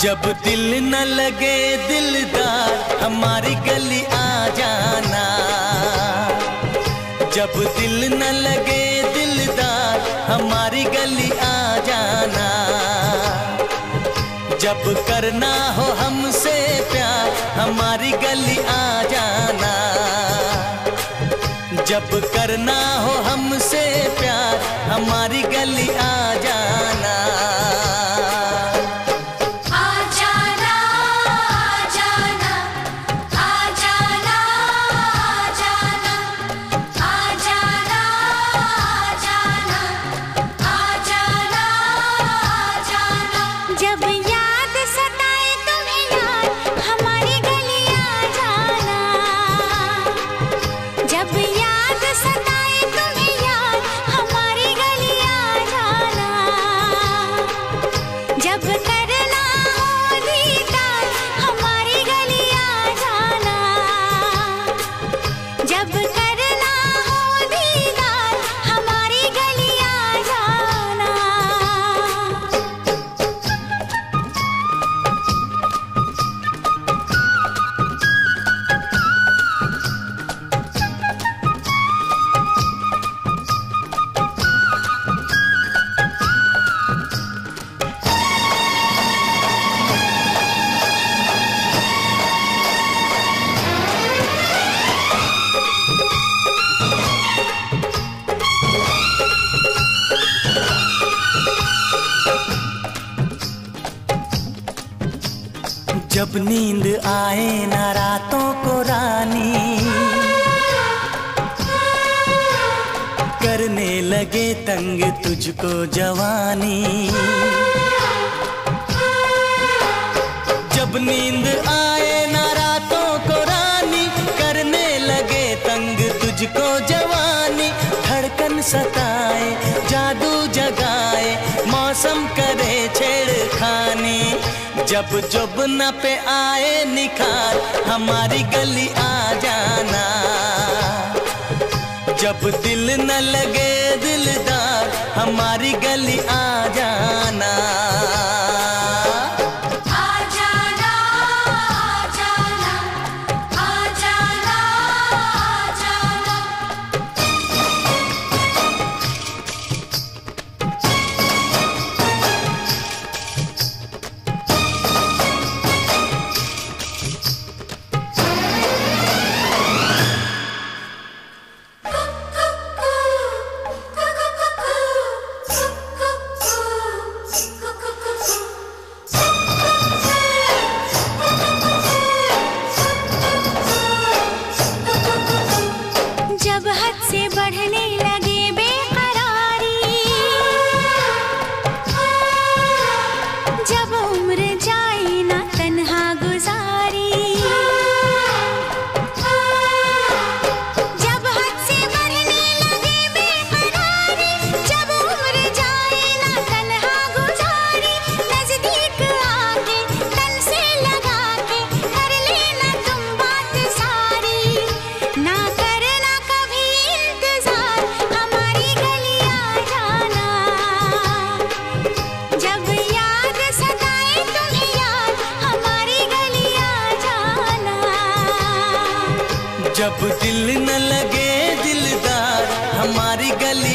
जब दिल न लगे दिलदार, हमारी गली आ जाना। जब दिल न लगे दिलदार, हमारी गली आ जाना। जब करना हो हमसे प्यार, हमारी गली आ जाना। जब करना हो हमसे जब नींद आए ना रातों को रानी। करने लगे तंग तुझको जवानी। जब नींद आए ना रातों को रानी, करने लगे तंग तुझको जवानी। धड़कन सताए, जादू जगाए, मौसम करे छेड़खानी। जब जब न पे आए निखार, हमारी गली आ जाना। जब दिल न लगे दिलदार, हमारी गली आ जब दिल न लगे दिलदार हमारी गली